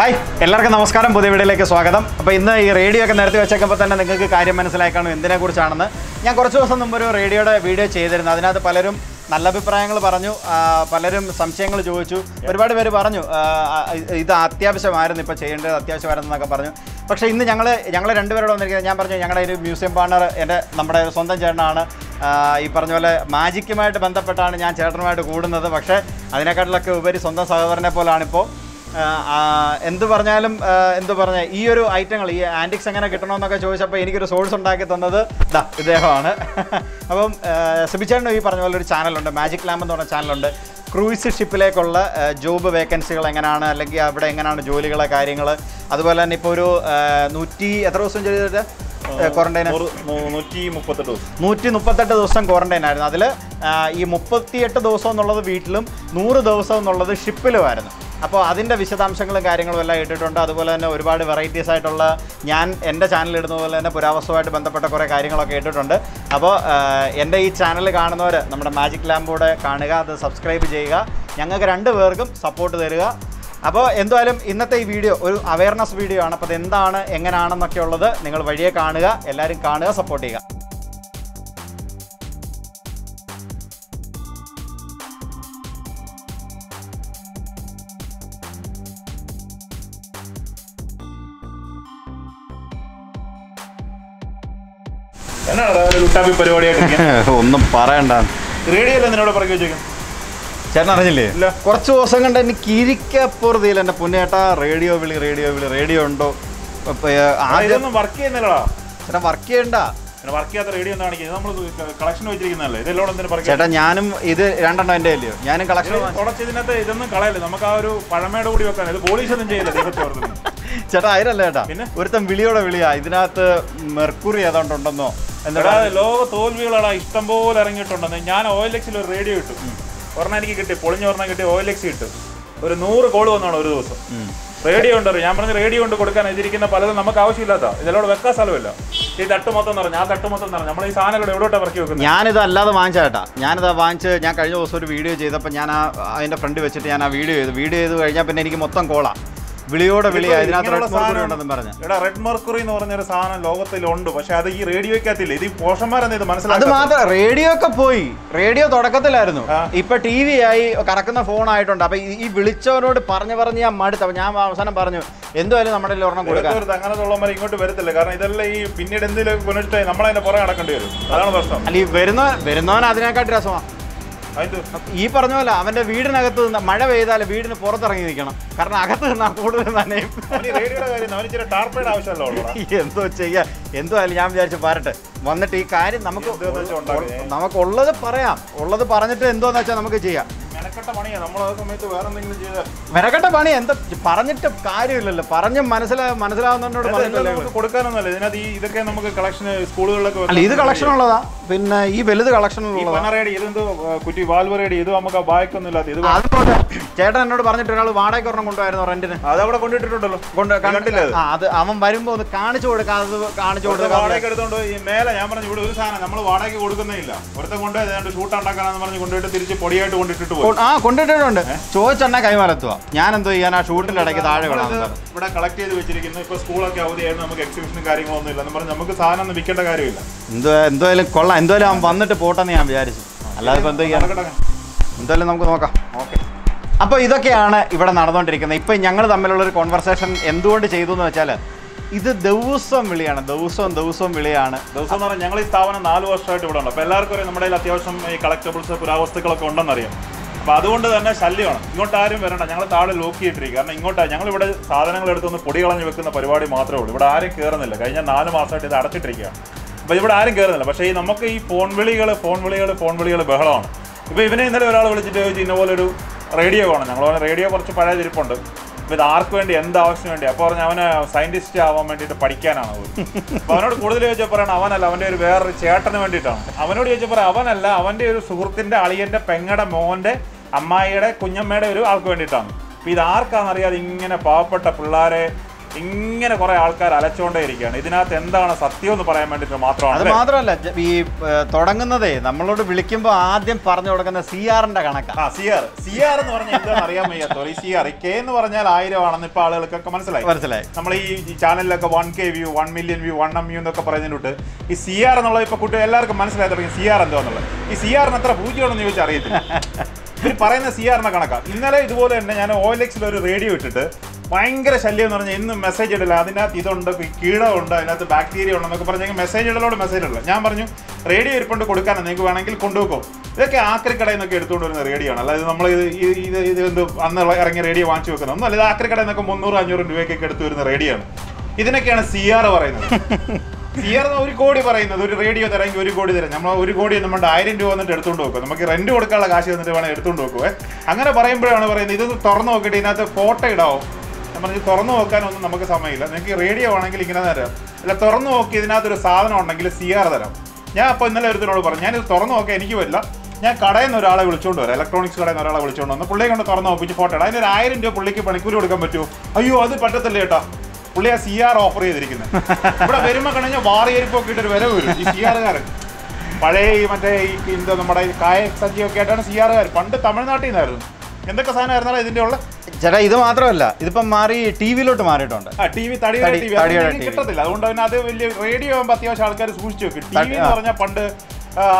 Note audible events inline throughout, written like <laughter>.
Hi എല്ലാവർക്കും നമസ്കാരം. പുതിയ വീഡിയോയിലേക്ക് സ്വാഗതം. അപ്പോൾ ഇന്ന് ഈ റേഡിയോ ഒക്കെ നേരത്തെ വെച്ചേക്കുമ്പോൾ തന്നെ നിങ്ങൾക്ക് കാര്യം മനസ്സിലായി കാണും എന്തിനെ ഞാൻ കുറച്ച് ദിവസം മുമ്പ് ഒരു റേഡിയോയുടെ വീഡിയോ ചെയ്തിരുന്നു. അതിനകത്ത് പലരും നല്ല അഭിപ്രായങ്ങൾ പറഞ്ഞു പലരും സംശയങ്ങൾ ചോദിച്ചു. ഒരുപാട് പേര് പറഞ്ഞു ഇത് അത്യാവശ്യമായിരുന്നു ഇപ്പോൾ ചെയ്യേണ്ടത് അത്യാവശ്യമായിരുന്നു എന്നൊക്കെ പറഞ്ഞു. പക്ഷേ ഇന്ന് ഞങ്ങൾ ഞങ്ങൾ രണ്ടുപേരോട് വന്നിരിക്കുന്നത് ഞാൻ പറഞ്ഞു ഞങ്ങളുടെ ഒരു മ്യൂസിയം പാർട്ണർ എന്റെ നമ്മുടെ സ്വന്തം ചേട്ടനാണ്. ഈ പറഞ്ഞ പോലെ മാജിക്കുമായിട്ട് ബന്ധപ്പെട്ടാണ് ഞാൻ ചേട്ടനുമായിട്ട് കൂടുന്നത്. പക്ഷേ അതിനെക്കാട്ടിലൊക്കെ ഉപരി സ്വന്തം സഹോദരനെ പോലാണിപ്പോൾ എന്ത് പറഞ്ഞാലും എന്ത് പറഞ്ഞ ഈ ഒരു ഐറ്റങ്ങൾ ഈ ആന്റിക്സ് എങ്ങനെ കിട്ടണമെന്നൊക്കെ ചോദിച്ചപ്പോൾ എനിക്കൊരു സോഴ്സ് ഉണ്ടാക്കി തന്നത് ദാ ഇദ്ദേഹമാണ്. <laughs> അപ്പം സിബിച്ചേട്ടനും ഈ പറഞ്ഞ പോലെ ഒരു ചാനലുണ്ട് മാജിക് ലാമ്പ് എന്ന് പറഞ്ഞ ചാനലുണ്ട് ക്രൂയിസ് ഷിപ്പിലേക്കുള്ള ജോബ് വേക്കൻസികൾ എങ്ങനെയാണ് അല്ലെങ്കിൽ അവിടെ എങ്ങനെയാണ് ജോലികളെ കാര്യങ്ങൾ അതുപോലെ തന്നെ ഇപ്പോൾ ഒരു നൂറ്റി എത്ര ദിവസം ചെയ്തിട്ട്? ക്വാറന്റൈൻ നൂറ് നൂറ്റി മുപ്പത്തെട്ട് ദിവസം. നൂറ്റി മുപ്പത്തെട്ട് ദിവസം ക്വാറന്റൈൻ ആയിരുന്നു. അതിൽ ഈ മുപ്പത്തിയെട്ട് ദിവസം എന്നുള്ളത് വീട്ടിലും നൂറ് ദിവസം എന്നുള്ളത് ഷിപ്പിലുമായിരുന്നു അപ്പോൾ അതിന്റെ വിശദാംശങ്ങളും കാര്യങ്ങളും എല്ലാം ഇട്ടിട്ടുണ്ട്. അതുപോലെ തന്നെ ഒരുപാട് വെറൈറ്റീസ് ആയിട്ടുള്ള ഞാൻ എന്റെ ചാനൽ ഇടുന്ന പോലെ തന്നെ പുരാവസ്തുമായിട്ട് ബന്ധപ്പെട്ട കുറേ കാര്യങ്ങളൊക്കെ ഇട്ടിട്ടുണ്ട്. അപ്പോൾ എന്റെ ഈ ചാനൽ കാണുന്നവർ നമ്മുടെ മാജിക് ലാമ്പൂടെ കാണുക അത് സബ്സ്ക്രൈബ് ചെയ്യുക. ഞങ്ങൾക്ക് രണ്ട് പേർക്കും സപ്പോർട്ട് തരിക. അപ്പോൾ എന്തായാലും ഇന്നത്തെ ഈ വീഡിയോ ഒരു അവയർനെസ് വീഡിയോ ആണ്. അപ്പോൾ അത് എന്താണ് എങ്ങനെയാണെന്നൊക്കെ ഉള്ളത് നിങ്ങൾ വഴിയെ കാണുക എല്ലാവരും കാണുക സപ്പോർട്ട് ചെയ്യുക. <laughs> ഒന്നും പറയണ്ട. റേഡിയോ അല്ലേ നിന്നോട് പറഞ്ഞു വെച്ചേക്കും ചേട്ടൻ അറിഞ്ഞില്ലേ? കുറച്ച് ദിവസം കണ്ട് എനിക്ക് ഇരിക്കപ്പുറതിയിൽ എന്റെ പുന്നേട്ടാ റേഡിയോ വിളി റേഡിയോ വിളി റേഡിയോ ഉണ്ടോ? ആദ്യം വർക്ക് ചെയ്യുന്നില്ലടാ. ചേട്ടാ വർക്ക് ചെയ്യണ്ട. വർക്ക് ചെയ്യാത്ത റേഡിയോ നമ്മൾ കളക്ഷൻ വെച്ചിരിക്കുന്നതല്ലേ? ഇതെല്ലാം എന്തിനു പറഞ്ഞു ചേട്ടാ ഞാനും ഇത് രണ്ടെണ്ണം എന്റെ അല്ലയോ? ഞാനും കളക്ഷൻ ഇതൊന്നും കളയല്ലേ? നമുക്ക് ആ ഒരു പഴമയുടെ കൂടി വെക്കാൻ ഇത് പോലീസ് ഒന്നും ചെയ്യില്ല ദൈവത്തെ ഓർക്കുന്നു ചേട്ടാ അതിനല്ല ചേട്ടാ? പിന്നെ? ഒരുത്തൻ വിളിയോടെ വിളിയാ. ഇതിനകത്ത് മെർക്കുറി ഏതാണ്ട് ഉണ്ടെന്നോ എന്താ ലോക തോൽവികളാടാ ഇഷ്ടം പോലെ ഇറങ്ങിയിട്ടുണ്ടെന്ന്. ഞാൻ ഓ എൽ എക്സിൽ ഒരു റേഡിയോ കിട്ടും ഒരെണ്ണം എനിക്ക് കിട്ടി. പൊളിഞ്ഞ ഒരെണ്ണം കിട്ടി. ഓ എൽ എക്സ് കിട്ടും ഒരു നൂറ് കോൾ വന്നാണ് ഒരു ദിവസം. റേഡിയോ ഉണ്ട് ഞാൻ പറഞ്ഞ റേഡിയോ ഉണ്ട് കൊടുക്കാൻ ഇതിരിക്കുന്ന പലതും നമുക്ക് ആവശ്യമില്ലാത്ത. ഇതിലോട് വെക്കാൻ സ്ഥലമില്ല. ഈ തട്ട് മൊത്തം നിറഞ്ഞു ആ തട്ട് മൊത്തം നിറഞ്ഞു. നമ്മൾ ഈ സാധനങ്ങൾ എവിടോട്ടാ ഇറക്കി വെക്കുന്നത് ഞാനിത് അല്ലാതെ വാങ്ങിച്ച ചേട്ടാ. ഞാനിത് വാങ്ങിച്ച് ഞാൻ കഴിഞ്ഞ ദിവസം ഒരു വീഡിയോ ചെയ്തപ്പോൾ ഞാൻ ആ അതിന്റെ ഫ്രണ്ട് വെച്ചിട്ട് ഞാൻ ആ വീഡിയോ ചെയ്തു. വീഡിയോ ചെയ്ത് കഴിഞ്ഞാൽ പിന്നെ എനിക്ക് മൊത്തം കോളാ. വിളിയോടെ വിളി എടാ റെഡ് മെർക്കുറി എന്ന് പറഞ്ഞ ഒരു സാധനം ലോകത്തിലുണ്ട് പക്ഷെ അത് ഈ റേഡിയോക്കകത്തില്ല ഇത് ഈ പോഷന്മാരെന്ന് ഇത് അത് മാത്രം റേഡിയോ ഒക്കെ പോയി. റേഡിയോ തുടക്കത്തിലായിരുന്നു. ഇപ്പൊ ടി വി ആയി കറക്കുന്ന ഫോൺ ആയിട്ടുണ്ട് അപ്പൊ ഈ- വിളിച്ചവരോട് പറഞ്ഞു പറഞ്ഞ് ഞാൻ മടുത്ത. ഞാൻ അവസാനം പറഞ്ഞു എന്തായാലും നമ്മുടെ ഒരെണ്ണം കൊടുക്കാം. അങ്ങനെ ഉള്ളവന്മാർ ഇങ്ങോട്ട് വരത്തില്ല. കാരണം ഇതെല്ലാം ഈ പിന്നീട് എന്തെങ്കിലും കൊണ്ടിട്ട് നമ്മളതിന്റെ പുറകെ നടക്കേണ്ടി വരും. അതാണ് പ്രശ്നം. അല്ല ഈ വരുന്ന വരുന്നവൻ അതിനെക്കാട്ടി രസമാണ് ഈ പറഞ്ഞ പോലെ അവന്റെ വീടിനകത്ത് നിന്ന് മഴ പെയ്താൽ വീടിന് പുറത്തിറങ്ങി നിൽക്കണം. കാരണം അകത്ത് നിന്നാ കൂടുതൽ നനയും. എന്തോ ചെയ്യാ? എന്തോ ആയാലും ഞാൻ വിചാരിച്ചു പാരട്ടെ. വന്നിട്ട് ഈ കാര്യം നമുക്ക് നമുക്കുള്ളത് പറയാം. ഉള്ളത് പറഞ്ഞിട്ട് എന്തോന്ന് വെച്ചാൽ നമുക്ക് ചെയ്യാം. മെനക്കെട്ട പണിയാ. നമ്മൾ ആ സമയത്ത് വേറെ എന്തെങ്കിലും ചെയ്താൽ മെനക്കെട്ട പണി എന്താ പറഞ്ഞിട്ട് കാര്യമില്ലല്ലോ. പറഞ്ഞ് മനസ്സിലാ മനസ്സിലാവുന്നതിനോട് കൊടുക്കാനൊന്നുമല്ല. ഈ ഇതൊക്കെ നമുക്ക് കളക്ഷൻ സ്കൂളുകളിലൊക്കെ അല്ല ഇത് കളക്ഷൻ ഉള്ളതാ പിന്നെ ഈ വലുത് കളക്ഷൻ ഉള്ളതാ കുറ്റി വാൽവറേഡി ഇത് നമുക്ക് ബായ്ക്കൊന്നും ഇല്ലാത്ത ഇത് ചേട്ടൻ എന്നോട് പറഞ്ഞിട്ട് ഒരാൾ വാടക ഒരെണ്ണം കൊണ്ടുപോയിരുന്നു റെന്റിന്. അതവിടെ കൊണ്ടിട്ടുണ്ടല്ലോ കൊണ്ട് കണ്ടില്ലേ അത്? അത് അവൻ വരുമ്പോ ഒന്ന് കാണിച്ചു കൊടുക്കാം അത് കാണിച്ചു കൊടുക്കുക കൊടുക്കാം വാടകയ്ക്ക് എടുത്തോണ്ട് ഈ മേലെ ഞാൻ പറഞ്ഞു ഇവിടെ ഒരു സാധനം നമ്മൾ വാടക കൊടുക്കുന്നേ ഇല്ല. ഒരുത്തൻ കൊണ്ടുപോയി ഷൂട്ട് ഉണ്ടാക്കാനാന്ന് പറഞ്ഞ് കൊണ്ടുപോയിട്ട് തിരിച്ച് പൊടിയായിട്ട് കൊണ്ടിട്ടിട്ട് പോകും ആ കൊണ്ടിട്ടിട്ടുണ്ട്. ചോദിച്ചെണ്ണ കൈമാറത്തുക ഞാൻ എന്തോ ചെയ്യാൻ ആ ഷൂട്ടിന്റെ ഇടയ്ക്ക് താഴെ ഇത് ഇവിടെ കളക്ട് ചെയ്ത് വെച്ചിരിക്കുന്നു. ഇപ്പൊ സ്കൂളൊക്കെ അവധിയായിരുന്നു നമുക്ക് എക്സിബിഷനും കാര്യങ്ങളൊന്നും ഇല്ല. എന്ന് പറഞ്ഞ് നമുക്ക് സാധനം ഒന്നും വിൽക്കേണ്ട കാര്യമില്ല. എന്തോ എന്തായാലും കൊള്ളാം. എന്തായാലും അവൻ വന്നിട്ട് പോട്ടെന്ന് ഞാൻ വിചാരിച്ചു. അല്ലാതെ ഇപ്പൊ എന്തോ ചെയ്യാൻ എന്തായാലും നമുക്ക് നോക്കാം. അപ്പോൾ ഇതൊക്കെയാണ് ഇവിടെ നടന്നുകൊണ്ടിരിക്കുന്നത്. ഇപ്പം ഞങ്ങൾ തമ്മിലുള്ള ഒരു കോൺവെർസേഷൻ എന്തുകൊണ്ട് ചെയ്തു എന്ന് വെച്ചാൽ ഇത് ദിവസവും വിളിയാണ്. ദിവസവും ദിവസവും വിളിയാണ്. ദിവസം എന്ന് പറഞ്ഞാൽ ഞങ്ങൾ ഈ സ്ഥാപനം നാല് വർഷമായിട്ട് ഇവിടെ ഉണ്ട്. അപ്പോൾ എല്ലാവർക്കും അറിയാം നമ്മുടെ അത്യാവശ്യം ഈ കളക്ടബിൾസ് പുരാവസ്തുക്കളൊക്കെ ഉണ്ടെന്നറിയാം. അപ്പോൾ അതുകൊണ്ട് തന്നെ ശല്യമാണ്. ഇങ്ങോട്ട് ആരും വരണ്ട. ഞങ്ങൾ താഴെ ലോക്ക് ചെയ്തിട്ടിരിക്കുക കാരണം ഇങ്ങോട്ട് ഞങ്ങൾ ഇവിടെ സാധനങ്ങൾ എടുത്തൊന്ന് പൊടി കളഞ്ഞ് വെക്കുന്ന പരിപാടി മാത്രമേ ഉള്ളൂ. ഇവിടെ ആരും കയറുന്നില്ല കഴിഞ്ഞ നാല് മാസമായിട്ട് ഇത് അടച്ചിട്ടിരിക്കുകയാണ്. അപ്പോൾ ഇവിടെ ആരും കയറുന്നില്ല പക്ഷേ ഈ നമുക്ക് ഈ ഫോൺ വിളികൾ ഫോൺ വിളികൾ ഫോൺ വിളികൾ ബഹളമാണ്. ഇപ്പോൾ ഇവനെ ഇന്നലെ ഒരാൾ വിളിച്ചിട്ട് ചോദിച്ചു ഇന്ന പോലെ ഒരു റേഡിയോ വേണം ഞങ്ങൾ പറഞ്ഞ റേഡിയോ കുറച്ച് പഴയ തിരിപ്പുണ്ട്. അപ്പോൾ ഇത് ആർക്ക് വേണ്ടി എന്ത് ആവശ്യം വേണ്ടി? അപ്പോൾ പറഞ്ഞ അവന് സയന്റിസ്റ്റ് ആവാൻ വേണ്ടിയിട്ട് പഠിക്കാനാണ് പോയി അപ്പോൾ അവനോട് കൂടുതൽ ചോദിച്ചാൽ പറയണം അവനല്ല അവന്റെ ഒരു വേറൊരു ചേട്ടന് വേണ്ടിയിട്ടാണ്. അവനോട് ചോദിച്ചാൽ പറയാം അവനല്ല അവന്റെ ഒരു സുഹൃത്തിന്റെ അളിയന്റെ പെങ്ങടെ മോന്റെ അമ്മായിയുടെ കുഞ്ഞമ്മയുടെ ഒരു ആൾക്ക് വേണ്ടിയിട്ടാണ്. അപ്പോൾ ഇത് ആർക്കാണെന്നറിയാതെ ഇങ്ങനെ പാവപ്പെട്ട പിള്ളേരെ ഇങ്ങനെ കുറെ ആൾക്കാർ അലച്ചോണ്ടേ ഇരിക്കുകയാണ്. ഇതിനകത്ത് എന്താണ് സത്യം എന്ന് പറയാൻ വേണ്ടിയിട്ട് അത് മാത്രമല്ല ഈ തുടങ്ങുന്നതേ നമ്മളോട് വിളിക്കുമ്പോൾ ആദ്യം പറഞ്ഞു കൊടുക്കുന്ന സി ആറിന്റെ കണക്കാണ് ആ സി ആർ സി ആർ എന്ന് പറഞ്ഞാൽ എന്താണെന്ന് അറിയാൻ വയ്യാത്തോ ഈ സി ആർ കെ എന്ന് പറഞ്ഞാൽ ആയിരം ആണെന്ന് ഇപ്പൊ ആളുകൾക്കൊക്കെ മനസ്സിലായി. മനസ്സിലായി. നമ്മൾ ഈ ചാനലിലൊക്കെ one K view one million view one M view എന്നൊക്കെ പറയുന്നതിനോട്ട് ഈ സി ആർ എന്നുള്ളത് ഇപ്പൊ കുട്ടി എല്ലാവർക്കും മനസ്സിലായി തുടങ്ങി സി ആർ എന്തോന്നുള്ളത് ഈ സി ആറിന് എത്ര പൂജ്യമാണെന്ന് ചോദിച്ചാൽ അറിയത്തില്ല. ഇവർ പറയുന്ന സി ആറിനെ കണക്കാണ് ഇന്നലെ ഇതുപോലെ തന്നെ ഞാൻ ഓ എൽ എക്സിൽ ഒരു റേഡിയോ ഇട്ടിട്ട് ഭയങ്കര ശല്യം എന്ന് പറഞ്ഞാൽ ഇന്നും മെസ്സേജ് ഇടില്ല അതിനകത്ത് ഇതുണ്ട് കീടമുണ്ട് അതിനകത്ത് ബാക്ടീരിയ ഉണ്ട് എന്നൊക്കെ പറഞ്ഞെങ്കിൽ മെസ്സേജ് ഇടലോട് മെസ്സേജ് ഇടില്ല ഞാൻ പറഞ്ഞു റേഡിയോ ഇരിപ്പുണ്ട് കൊടുക്കാനാണ് നിങ്ങൾക്ക് വേണമെങ്കിൽ കൊണ്ടുപോകും ഇതൊക്കെ ആക്രിക്കടയിൽ നിന്നൊക്കെ എടുത്തുകൊണ്ട് വരുന്ന റേഡിയോ ആണ്. അല്ലാതെ നമ്മൾ ഇത് ഇത് ഇത് എന്ത് അന്ന് ഇറങ്ങിയ റേഡിയോ വാങ്ങിച്ചു വെക്കുന്നത്. ഒന്നും അല്ല ഇത് ആക്രിക്കടയിൽ നിന്നൊക്കെ മുന്നൂറ് അഞ്ഞൂറ് രൂപയ്ക്കൊക്കെ എടുത്തു വരുന്ന റേഡിയോ ആണ്. ഇതിനൊക്കെയാണ് സി ആർ പറയുന്നത്. സി ആർ ഒരു കോടി പറയുന്നത്. ഒരു റേഡിയോ തരാമെങ്കിൽ ഒരു കോടി തരാം. നമ്മൾ ഒരു കോടി നമ്മുടെ ആയിരം രൂപ വന്നിട്ട് എടുത്തുകൊണ്ട് വെക്കും. നമുക്ക് റെന്റ് കൊടുക്കാനുള്ള കാശ് തന്നിട്ട് വേണം എടുത്തുകൊണ്ട് വെക്കുവേ അങ്ങനെ പറയുമ്പോഴാണ് പറയുന്നത് ഇതൊന്ന് തുറന്നു നോക്കിയിട്ട് ഇതിനകത്ത് ഫോട്ടോ ഇടാവോ? പറഞ്ഞു തുറന്നു നോക്കാനൊന്നും നമുക്ക് സമയമില്ല. നിങ്ങൾക്ക് റേഡിയോ ആണെങ്കിൽ ഇങ്ങനെ തരാം. അല്ല തുറന്നു നോക്കി ഇതിനകത്തൊരു സാധനം ഉണ്ടെങ്കിൽ സി ആർ തരാം. ഞാൻ അപ്പോൾ ഇന്നലെ ഒരുത്തിനോട് പറഞ്ഞു ഞാനിത് തുറന്നു നോക്കാൻ എനിക്ക് പറ്റില്ല. ഞാൻ കടയിൽ നിന്ന് ഒരാളെ വിളിച്ചുകൊണ്ട് വരാം. ഇലക്ട്രോണിക്സ് കടയിൽ നിന്ന് ഒരാളെ വിളിച്ചുകൊണ്ട് വന്ന് പുള്ളിയെ കൊണ്ട് തുറന്ന് നോക്കിച്ച് ഫോട്ടോ ഇടാം. അതിന് ഒരു ആയിരം രൂപ പുള്ളിക്ക് പണിക്കൂലി കൊടുക്കാൻ പറ്റുമോ? അയ്യോ അത് പറ്റത്തില്ല കേട്ടോ പുള്ളി ആ സി ആർ ഓഫർ ചെയ്തിരിക്കുന്നത് ഇവിടെ വരുമ്പോൾ കഴിഞ്ഞാൽ വാറിയരിപ്പൊക്കെ ഇട്ടൊരു വില വരും ഈ സി ആറുകാരൻ പഴയ ഈ മറ്റേ ഈ എന്താ നമ്മുടെ കായ സജ്ജിയൊക്കെ ആയിട്ടാണ് സി ആറുകാർ പണ്ട് തമിഴ്നാട്ടിൽ നിന്നായിരുന്നു. എന്തൊക്കെ സാധനമായിരുന്നാലും ഇതിന്റെ ഉള്ള ചേട്ടാ ഇത് മാത്രമല്ല ഇതിപ്പം മാറി ടി വിയിലോട്ട് മാറിയിട്ടുണ്ട്. ടി വി തടിയുടെ ടി വി. കിട്ടത്തില്ല. അതുകൊണ്ട് പിന്നെ അത് വലിയ റേഡിയോ ആകുമ്പോൾ അത്യാവശ്യം ആൾക്കാർ സൂക്ഷിച്ചു വെക്കും. ടി വി എന്ന്. പറഞ്ഞാൽ പണ്ട്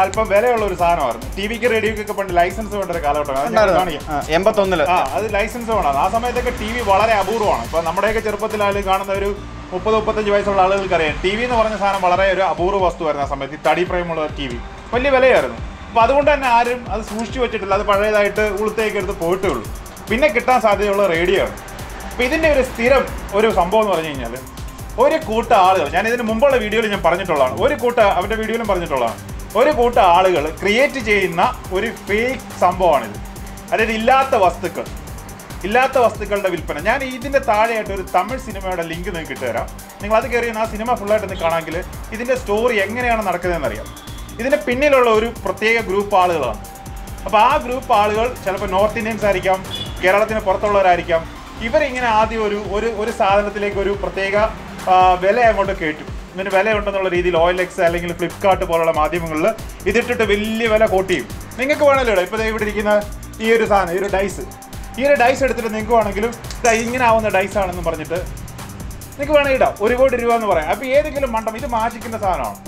അല്പം വിലയുള്ള ഒരു സാധനമായിരുന്നു. ടി വിക്ക് റേഡിയോക്കൊക്കെ പണ്ട് ലൈസൻസ് വേണ്ട ഒരു കാലഘട്ടമാണ് അത് ഞാൻ എൺപത്തൊന്നിൽ. അത് ലൈസൻസ് വേണം. ആ സമയത്തൊക്കെ ടി വി വളരെ അപൂർവമാണ്. ഇപ്പൊ നമ്മുടെയൊക്കെ ചെറുപ്പത്തിലായാലും കാണുന്ന ഒരു മുപ്പത് മുപ്പത്തഞ്ച് വയസ്സുള്ള ആളുകൾക്ക് അറിയാം ടി വി എന്ന് പറഞ്ഞ സാധനം വളരെ ഒരു അപൂർവ വസ്തുവായിരുന്നു ആ സമയത്ത്. ഈ തടി പ്രേമുള്ള ടി വി. വലിയ വിലയായിരുന്നു. അപ്പൊ അതുകൊണ്ട് തന്നെ ആരും അത് സൂക്ഷിച്ചു വെച്ചിട്ടില്ല. അത് പഴയതായിട്ട് ഉളുത്തേക്ക് എടുത്ത് പോയിട്ടേ ഉള്ളൂ. പിന്നെ കിട്ടാൻ സാധ്യതയുള്ള റേഡിയോ ആണ്. അപ്പോൾ ഇതിന്റെ ഒരു സ്ഥിരം ഒരു സംഭവം എന്ന് പറഞ്ഞു കഴിഞ്ഞാൽ ഒരു കൂട്ട ആളുകൾ ഞാൻ ഇതിന് മുമ്പുള്ള വീഡിയോയിൽ ഞാൻ പറഞ്ഞിട്ടുള്ളതാണ്. ഒരു കൂട്ട അവന്റെ വീഡിയോയിലും പറഞ്ഞിട്ടുള്ളതാണ്. ഒരു കൂട്ട ആളുകൾ ക്രിയേറ്റ് ചെയ്യുന്ന ഒരു ഫേക്ക് സംഭവമാണിത്. അതായത് ഇല്ലാത്ത വസ്തുക്കൾ ഇല്ലാത്ത വസ്തുക്കളുടെ വിൽപ്പന. ഞാൻ ഇതിന്റെ താഴെയായിട്ട് ഒരു തമിഴ് സിനിമയുടെ ലിങ്ക് നിങ്ങൾക്ക് ഇട്ടുതരാം. നിങ്ങൾ അത് കയറി ആ സിനിമ ഫുള്ളായിട്ട് ഒന്ന് കാണാമെങ്കിൽ ഇതിന്റെ സ്റ്റോറി എങ്ങനെയാണ് നടക്കുന്നതെന്ന് അറിയാം. ഇതിന്റെ പിന്നിലുള്ള ഒരു പ്രത്യേക ഗ്രൂപ്പ് ആളുകളാണ്. അപ്പോൾ ആ ഗ്രൂപ്പ് ആളുകൾ ചിലപ്പോൾ നോർത്ത് ഇന്ത്യൻസ് ആയിരിക്കാം കേരളത്തിന് പുറത്തുള്ളവരായിരിക്കാം. ഇവരിങ്ങനെ ആദ്യം ഒരു ഒരു ഒരു സാധനത്തിലേക്ക് ഒരു പ്രത്യേക വില അങ്ങോട്ട് കയറ്റും ഇതിന് വില ഉണ്ടെന്നുള്ള രീതിയിൽ ഓയിൽ എക്സ് അല്ലെങ്കിൽ ഫ്ലിപ്കാർട്ട് പോലുള്ള മാധ്യമങ്ങളിൽ ഇതിട്ടിട്ട് വലിയ വില കോട്ട് നിങ്ങൾക്ക് വേണമല്ലോ. ഇപ്പോൾ ഇവിടെ ഇരിക്കുന്ന ഈ ഒരു സാധനം ഈ ഒരു ഡൈസ് ഈ ഒരു ഡൈസ് എടുത്തിട്ട് നിങ്ങൾക്ക് വേണമെങ്കിലും ഇങ്ങനെ ആവുന്ന ഡൈസ് ആണെന്ന് പറഞ്ഞിട്ട് നിങ്ങൾക്ക് വേണമെങ്കിൽ ഇടാം. ഒരു കോടി രൂപ എന്ന് പറയാം. അപ്പോൾ ഏതെങ്കിലും മണ്ടം ഇത് മാജിക്കിന്റെ സാധനമാണ്.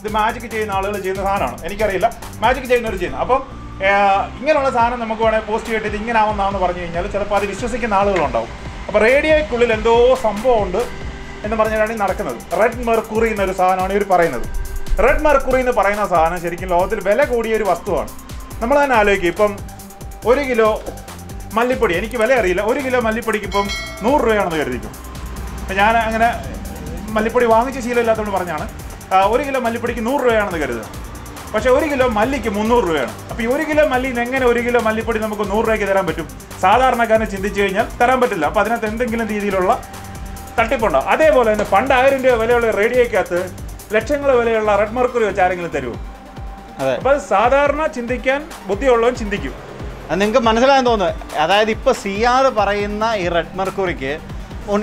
ഇത് മാജിക് ചെയ്യുന്ന ആളുകൾ ചെയ്യുന്ന സാധനമാണ്. എനിക്കറിയില്ല. മാജിക് ചെയ്യുന്നവർ ചെയ്യുന്നത് അപ്പം ഇങ്ങനെയുള്ള സാധനം നമുക്ക് വേണമെങ്കിൽ പോസ്റ്റ് ചെയ്തിട്ട് ഇങ്ങനെ ആവുന്നതാണെന്ന് പറഞ്ഞു കഴിഞ്ഞാൽ ചിലപ്പോൾ അത് വിശ്വസിക്കുന്ന ആളുകളുണ്ടാവും. അപ്പോൾ റേഡിയോയ്ക്കുള്ളിൽ എന്തോ സംഭവമുണ്ട് എന്ന് പറഞ്ഞാണ് ഈ നടക്കുന്നത്. റെഡ് മെർക്കുറി എന്നൊരു സാധനമാണ് ഇവർ പറയുന്നത്. റെഡ് മെർക്കുറി എന്ന് പറയുന്ന സാധനം ശരിക്കും ലോകത്തിൽ വില കൂടിയ ഒരു വസ്തുവാണ്. നമ്മൾ തന്നെ ആലോചിക്കും ഇപ്പം ഒരു കിലോ മല്ലിപ്പൊടി എനിക്ക് വില അറിയില്ല. ഒരു കിലോ മല്ലിപ്പൊടിക്ക് ഇപ്പം നൂറ് രൂപയാണെന്ന് കരുതിക്കും ഞാൻ അങ്ങനെ മല്ലിപ്പൊടി വാങ്ങിച്ച ശീലമില്ലാത്തതുകൊണ്ട് പറഞ്ഞാണ്. ഒരു കിലോ മല്ലിപ്പൊടിക്ക് നൂറ് രൂപയാണെന്ന് കരുതുക. പക്ഷേ ഒരു കിലോ മല്ലിക്ക് മുന്നൂറ് രൂപയാണ്. അപ്പോൾ ഈ ഒരു കിലോ മല്ലിയിൽ എങ്ങനെ ഒരു കിലോ മല്ലിപ്പൊടി നമുക്ക് നൂറ് രൂപയ്ക്ക് തരാൻ പറ്റും? സാധാരണക്കാരനെ ചിന്തിച്ചു കഴിഞ്ഞാൽ തരാൻ പറ്റില്ല. അപ്പോൾ അതിനകത്ത് എന്തെങ്കിലും രീതിയിലുള്ള തട്ടിപ്പുണ്ടോ? അതേപോലെ തന്നെ പണ്ട് ആയിരം രൂപ വിലയുള്ള റേഡിയോയ്ക്കകത്ത് ലക്ഷങ്ങൾ വിലയുള്ള റെഡ് മർക്കുറി വെച്ച് ആരെങ്കിലും തരുമോ? അതെ. അപ്പോൾ അത് സാധാരണ ചിന്തിക്കാൻ ബുദ്ധിയുള്ളവൻ ചിന്തിക്കും. നിങ്ങൾക്ക് മനസ്സിലായെന്ന് തോന്നുന്നു അതായത് ഇപ്പോൾ സിയാദ് പറയുന്ന ഈ റെഡ് മെർക്കുറിക്ക്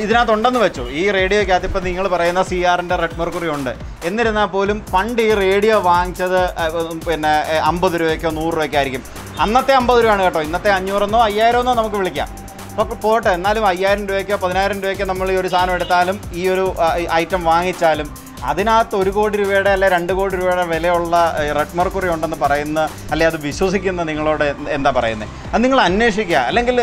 ഇതിനകത്തുണ്ടെന്ന് വെച്ചു. ഈ റേഡിയോയ്ക്കകത്ത് ഇപ്പം നിങ്ങൾ പറയുന്ന സി ആറിന്റെ റെഡ് മെർക്കുറി ഉണ്ട്. എന്നിരുന്നാൽ പോലും പണ്ട് ഈ റേഡിയോ വാങ്ങിച്ചത് പിന്നെ അമ്പത് രൂപയ്ക്കോ നൂറ് രൂപയ്ക്കോ ആയിരിക്കും. അന്നത്തെ അമ്പത് രൂപയാണ് കേട്ടോ. ഇന്നത്തെ അഞ്ഞൂറെന്നോ അയ്യായിരമെന്നോ നമുക്ക് വിളിക്കാം. അപ്പോൾ പോട്ടെ എന്നാലും അയ്യായിരം രൂപയ്ക്കോ പതിനായിരം രൂപയ്ക്കോ നമ്മൾ ഈ ഒരു സാധനം എടുത്താലും ഈ ഒരു ഐറ്റം വാങ്ങിച്ചാലും അതിനകത്ത് ഒരു കോടി രൂപയുടെ അല്ലെ രണ്ട് കോടി രൂപയുടെ വിലയുള്ള റെഡ് മെർക്കുറി ഉണ്ടെന്ന് പറയുന്ന അല്ലെ അത് വിശ്വസിക്കുന്ന നിങ്ങളോട് എന്താ പറയുന്നത് അത് നിങ്ങൾ അന്വേഷിക്കുക. അല്ലെങ്കിൽ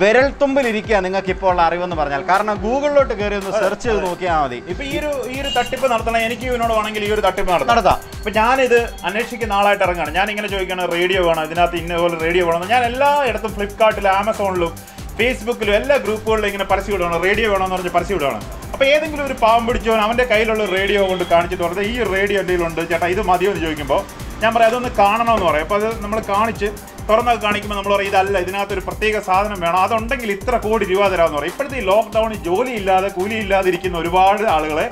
വിരൽത്തുമ്പിലിരിക്കുക നിങ്ങൾക്ക് ഇപ്പോൾ ഉള്ള അറിവെന്ന് പറഞ്ഞാൽ. കാരണം ഗൂഗിളിലോട്ട് കയറി ഒന്ന് സെർച്ച് ചെയ്ത് നോക്കിയാൽ മതി. ഇപ്പൊ ഈ ഒരു ഈ ഒരു തട്ടിപ്പ് നടത്തണം. എനിക്ക് ഇവനോട് വേണമെങ്കിൽ ഈ ഒരു തട്ടിപ്പ് നടത്താം. നടത്താം. ഇപ്പൊ ഞാനിത് അന്വേഷിക്കുന്ന ആളായിട്ട് ഇറങ്ങാണ് ഞാൻ ഇങ്ങനെ ചോദിക്കുകയാണ് റേഡിയോ വേണം? ഇതിനകത്ത് ഇന്ന പോലെ റേഡിയോ വേണം? ഞാൻ എല്ലായിടത്തും ഫ്ലിപ്കാർട്ടിലും ആമസോണിലും ഫേസ്ബുക്കിലും എല്ലാ ഗ്രൂപ്പുകളിലും ഇങ്ങനെ പരസ്യം വിടുകയാണ് റേഡിയോ വേണമെന്ന് പറഞ്ഞ് പരസ്യം വിടുകയാണ് അപ്പൊ ഏതെങ്കിലും ഒരു പാവം പിടിച്ചവൻ അവന്റെ കയ്യിലുള്ള റേഡിയോ കൊണ്ട് കാണിച്ചിട്ട് പറഞ്ഞത് ഈ റേഡിയോ എന്തെങ്കിലും ഉണ്ട്? ചേട്ടാ ഇത് മതിയോ? എന്ന് ചോദിക്കുമ്പോൾ ഞാൻ പറയാം അതൊന്ന് കാണണമെന്ന് പറയാം. അപ്പോൾ അത് നമ്മൾ കാണിച്ച് തുറന്നൊക്കെ കാണിക്കുമ്പോൾ നമ്മൾ പറയും ഇതല്ല ഇതിനകത്ത് ഒരു പ്രത്യേക സാധനം വേണം. അതുണ്ടെങ്കിൽ ഇത്ര കോടി രൂപ തരാമെന്ന് പറയും. ഇപ്പോഴത്തെ ഈ ലോക്ക്ഡൌണിൽ ജോലിയില്ലാതെ ഇല്ലാതെ കൂലി ഇല്ലാതെ ഇരിക്കുന്ന ഒരുപാട് ആളുകളെ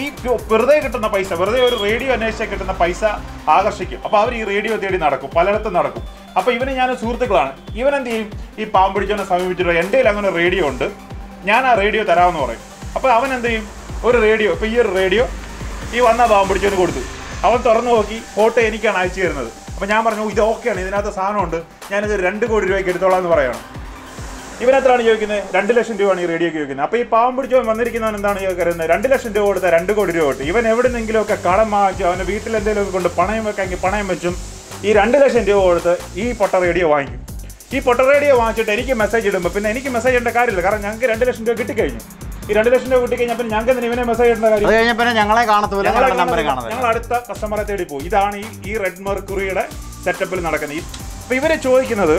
ഈ വെറുതെ കിട്ടുന്ന പൈസ വെറുതെ ഒരു റേഡിയോ അന്വേഷിച്ച കിട്ടുന്ന പൈസ ആകർഷിക്കും. അപ്പോൾ അവർ ഈ റേഡിയോ തേടി നടക്കും പലയിടത്തും നടക്കും. അപ്പോൾ ഇവന് ഞാൻ സുഹൃത്തുക്കളാണ്. ഇവൻ എന്ത് ചെയ്യും? ഈ പാമ്പ് പിടിച്ചവനെ സമീപിച്ചിട്ട് എന്റെ കയ്യിൽ അങ്ങനെ റേഡിയോ ഉണ്ട്. ഞാൻ ആ റേഡിയോ തരാമെന്ന് പറയും. അപ്പോൾ അവൻ എന്ത് ചെയ്യും? ഒരു റേഡിയോ ഇപ്പോൾ ഈ ഒരു റേഡിയോ ഈ വന്ന പാവം പിടിച്ചവന് കൊടുത്തു. അവൻ തുറന്നു നോക്കി ഫോട്ടോ എനിക്കാണ് അയച്ചു തരുന്നത്. അപ്പോൾ ഞാൻ പറഞ്ഞു ഇത് ഓക്കെയാണ് ഇതിനകത്ത് സാധനമുണ്ട്. ഞാനിത് രണ്ട് കോടി രൂപയ്ക്ക് എടുത്തോളാം എന്ന് പറയണം. ഇവനെത്രയാണ് ചോദിക്കുന്നത്? രണ്ട് ലക്ഷം രൂപയാണ് ഈ റേഡിയോക്ക് ചോദിക്കുന്നത് അപ്പോൾ ഈ പാവം പിടിച്ചവൻ വന്നിരിക്കുന്നവൻ എന്താണ് കരുതുന്നത്? രണ്ട് ലക്ഷം രൂപ കൊടുത്ത രണ്ട് കോടി രൂപ കിട്ടും. ഇവൻ എവിടെന്നെങ്കിലും ഒക്കെ കടം വാങ്ങിച്ചു അവന്റെ വീട്ടിൽ എന്തെങ്കിലുമൊക്കെ കൊണ്ട് പണയം വെക്കാമെങ്കിൽ പണയം വെച്ചും ഈ രണ്ട് ലക്ഷം രൂപ കൊടുത്ത് ഈ പൊട്ട റേഡിയോ വാങ്ങിക്കും. ഈ പൊട്ട റേഡിയോ വാങ്ങിച്ചിട്ട് എനിക്ക് മെസ്സേജ് ഇടുമ്പോൾ പിന്നെ എനിക്ക് മെസ്സേജ് ഇടേണ്ട കാര്യമില്ല. കാരണം ഞങ്ങൾക്ക് രണ്ട് ലക്ഷം രൂപ കിട്ടിക്കഴിഞ്ഞു. ഈ രണ്ട് ലക്ഷം രൂപ കിട്ടി കഴിഞ്ഞപ്പോൾ ഞങ്ങൾക്ക് ഇവനെ മെസ്സേജ് കാര്യം? അത് ഞങ്ങളെ കാണത്തില്ല ഞങ്ങളെ നമ്പർ ഞങ്ങൾ അടുത്ത കസ്റ്റമറെ തേടി പോകും ഇതാണ് ഈ ഈ റെഡ് മെർക്കുറിയുടെ സെറ്റപ്പിൽ നടക്കുന്നത് അപ്പൊ ഇവർ ചോദിക്കുന്നത്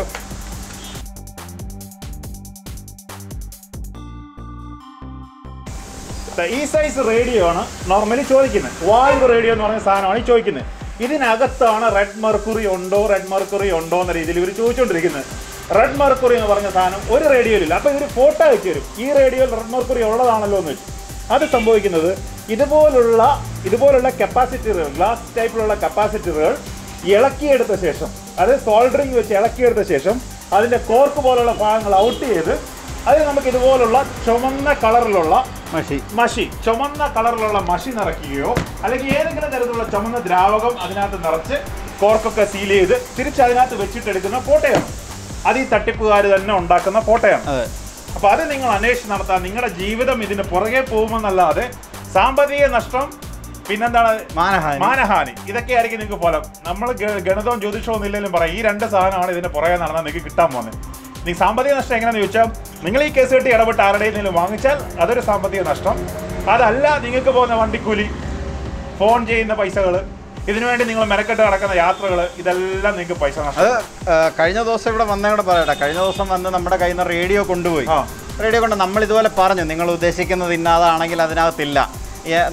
ഈ സൈസ് റേഡിയോ ആണ് നോർമലി ചോദിക്കുന്നത് വാൽവ് റേഡിയോ എന്ന് പറഞ്ഞ സാധനമാണ് ഈ ചോദിക്കുന്നത് ഇതിനകത്താണ് റെഡ് മെർക്കുറി ഉണ്ടോ റെഡ് മെർക്കുറി ഉണ്ടോ എന്ന രീതിയിൽ ഇവർ ചോദിച്ചുകൊണ്ടിരിക്കുന്നത് റെഡ് മെർക്കുറി എന്ന് പറഞ്ഞ സാധനം ഒരു റേഡിയോയിലില്ല അപ്പോൾ ഇതൊരു ഫോട്ടോ അയച്ചു തരും. ഈ റേഡിയോയിൽ റെഡ് മെർക്കുറി ഉള്ളതാണല്ലോ എന്ന് വെച്ചു. അത് സംഭവിക്കുന്നത് ഇതുപോലുള്ള ഇതുപോലുള്ള കപ്പാസിറ്ററുകൾ ഗ്ലാസ് ടൈപ്പിലുള്ള കപ്പാസിറ്ററുകൾ ഇളക്കിയെടുത്ത ശേഷം അത് സോൾഡറിങ് വെച്ച് ഇളക്കിയെടുത്ത ശേഷം അതിന്റെ കോർക്ക് പോലുള്ള ഭാഗങ്ങൾ ഔട്ട് ചെയ്ത് അത് നമുക്ക് ഇതുപോലുള്ള ചുമന്ന കളറിലുള്ള മഷി. മഷി ചുമന്ന കളറിലുള്ള മഷി നിറയ്ക്കുകയോ അല്ലെങ്കിൽ ഏതെങ്കിലും തരത്തിലുള്ള ചുമന്ന ദ്രാവകം അതിനകത്ത് നിറച്ച് കോർക്കൊക്കെ സീൽ ചെയ്ത് തിരിച്ചതിനകത്ത് വെച്ചിട്ടെടുക്കുന്ന ഫോട്ടോയാണ് അത് ഈ തട്ടിപ്പുകാർ തന്നെ ഉണ്ടാക്കുന്ന ഫോട്ടോയാണ് അതെ. അപ്പൊ അത് നിങ്ങൾ അന്വേഷിച്ച് നടത്താൻ നിങ്ങളുടെ ജീവിതം ഇതിന് പുറകെ പോകുമെന്നല്ലാതെ സാമ്പത്തിക നഷ്ടം പിന്നെന്താണ്? മാനഹാനി. മാനഹാനി. ഇതൊക്കെ ആയിരിക്കും നിങ്ങൾക്ക് ഫലം. നമ്മൾ ഗണിതവും ജ്യോതിഷവും ഒന്നും ഇല്ലെങ്കിലും പറയാം ഈ രണ്ട് സാധനമാണ് ഇതിന് പുറകെ നടന്നാൽ നിങ്ങൾക്ക് കിട്ടാൻ പോകുന്നത്. നീ സാമ്പത്തിക നഷ്ടം എങ്ങനെയാണെന്ന് ചോദിച്ചാൽ നിങ്ങൾ ഈ കേസ് കെട്ടി ഇടപെട്ട് ആരുടെയും വാങ്ങിച്ചാൽ അതൊരു സാമ്പത്തിക നഷ്ടം. അതല്ല നിങ്ങൾക്ക് പോകുന്ന വണ്ടിക്കൂലി ഫോൺ ചെയ്യുന്ന പൈസകൾ ഇതിനുവേണ്ടി നിങ്ങൾ മെനക്കെട്ട് നടക്കുന്ന യാത്രകൾ ഇതെല്ലാം നിങ്ങൾക്ക് പൈസ അത് കഴിഞ്ഞ ദിവസം ഇവിടെ വന്ന ഇവിടെ പറയട്ടെ. കഴിഞ്ഞ ദിവസം വന്ന് നമ്മുടെ കയ്യിൽ നിന്ന് റേഡിയോ കൊണ്ടുപോയി. റേഡിയോ കൊണ്ട് നമ്മൾ ഇതുപോലെ പറഞ്ഞു നിങ്ങൾ ഉദ്ദേശിക്കുന്നത് ഇന്നാതാണെങ്കിൽ അതിനകത്തില്ല.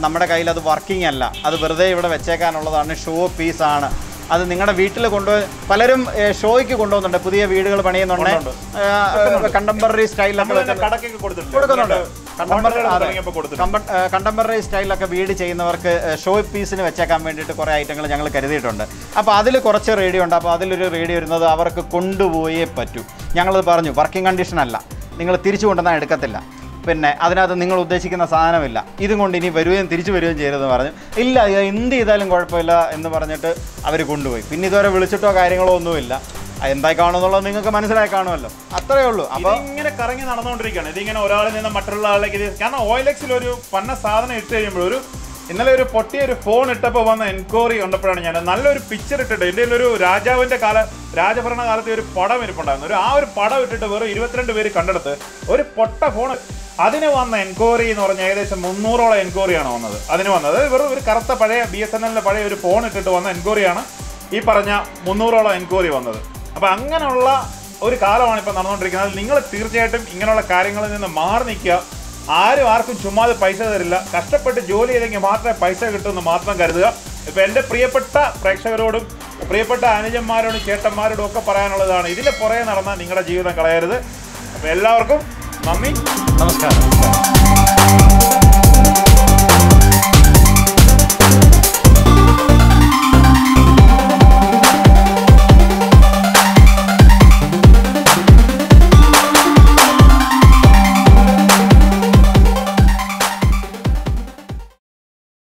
നമ്മുടെ കയ്യിൽ അത് വർക്കിംഗ് അല്ല. അത് വെറുതെ ഇവിടെ വെച്ചേക്കാനുള്ളതാണ് ഷോ പീസാണ്. അത് നിങ്ങളുടെ വീട്ടിൽ കൊണ്ടുപോയി പലരും ഷോയ്ക്ക് കൊണ്ടുപോകുന്നുണ്ട്. പുതിയ വീടുകൾ പണിയുന്നുണ്ട്. കണ്ടംപററി സ്റ്റൈലൊക്കെ കൊടുക്കുന്നുണ്ട്. കണ്ടംപററി സ്റ്റൈലൊക്കെ വീട് ചെയ്യുന്നവർക്ക് ഷോ പീസിന് വെച്ചേക്കാൻ വേണ്ടിയിട്ട് കുറേ ഐറ്റങ്ങൾ ഞങ്ങൾ കരുതിയിട്ടുണ്ട്. അപ്പോൾ അതിൽ കുറച്ച് റേഡിയോ ഉണ്ട്. അപ്പോൾ അതിലൊരു റേഡിയോ വരുന്നത് അവർക്ക് കൊണ്ടുപോയേ പറ്റൂ. ഞങ്ങളത് പറഞ്ഞു. വർക്കിംഗ് കണ്ടീഷൻ അല്ല നിങ്ങൾ തിരിച്ചു കൊണ്ടുവന്നാൽ എടുക്കത്തില്ല. പിന്നെ അതിനകത്ത് നിങ്ങൾ ഉദ്ദേശിക്കുന്ന സാധനമില്ല. ഇതും കൊണ്ട് ഇനി വരികയും തിരിച്ചു വരികയും ചെയ്തതെന്ന് പറഞ്ഞു. ഇല്ല എന്ത് ചെയ്താലും കുഴപ്പമില്ല എന്ന് പറഞ്ഞിട്ട് അവർ കൊണ്ടുപോയി. പിന്നെ ഇതുവരെ വിളിച്ചിട്ടോ കാര്യങ്ങളോ ഒന്നുമില്ല. എന്തായി കാണുമെന്നുള്ളത് നിങ്ങൾക്ക് മനസ്സിലായി കാണുമല്ലോ. അത്രേ ഉള്ളൂ. അപ്പൊ ഇങ്ങനെ കറങ്ങി നടന്നുകൊണ്ടിരിക്കുകയാണ്. ഇതിങ്ങനെ ഒരാളിൽ നിന്ന് മറ്റുള്ള ആളിലേക്ക് കാരണം ഓയിലെക്സിൽ ഒരു പന്ന സാധനം ഇട്ട് കഴിയുമ്പോൾ ഒരു ഇന്നലെ ഒരു പൊട്ടിയ ഒരു ഫോൺ ഇട്ടപ്പോൾ വന്ന എൻക്വയറി കണ്ടപ്പോഴാണ് ഞാൻ. നല്ലൊരു പിക്ചർ ഇട്ടിട്ട് എന്റെ ഒരു രാജാവിന്റെ കാല രാജഭരണ കാലത്തെ ഒരു പടം ഇരിപ്പുണ്ടായിരുന്നു. ഒരു ആ ഒരു പടം ഇട്ടിട്ട് വെറും ഇരുപത്തിരണ്ട് പേര് കണ്ടെടുത്ത് ഒരു പൊട്ട ഫോൺ അതിന് വന്ന എൻക്വയറി എന്ന് പറഞ്ഞാൽ ഏകദേശം മുന്നൂറോളം എൻക്വയറിയാണ് വന്നത്. അതിന് വന്നത് വെറും ഒരു കറുത്ത പഴയ ബി എസ് എൻ എല്ലിന്റെ പഴയ ഒരു ഫോൺ ഇട്ടിട്ട് വന്ന എൻക്വയറിയാണ് ഈ പറഞ്ഞ മുന്നൂറോളം എൻക്വയറി വന്നത്. അപ്പോൾ അങ്ങനെയുള്ള ഒരു കാലമാണ് ഇപ്പോൾ നടന്നുകൊണ്ടിരിക്കുന്നത്. നിങ്ങൾ തീർച്ചയായിട്ടും ഇങ്ങനെയുള്ള കാര്യങ്ങളിൽ നിന്ന് മാറി നിൽക്കുക. ആരും ആർക്കും ചുമ്മാതെ പൈസ തരില്ല. കഷ്ടപ്പെട്ട് ജോലി ചെയ്തെങ്കിൽ മാത്രമേ പൈസ കിട്ടുമെന്ന് മാത്രം കരുതുക. ഇപ്പോൾ എന്റെ പ്രിയപ്പെട്ട പ്രേക്ഷകരോടും പ്രിയപ്പെട്ട അനുജന്മാരോടും ചേട്ടന്മാരോടും ഒക്കെ പറയാനുള്ളതാണ്. ഇതിന്റെ പുറകെ നടന്നാൽ നിങ്ങളുടെ ജീവിതം കളയരുത്. അപ്പോൾ എല്ലാവർക്കും നന്ദി. നമസ്കാരം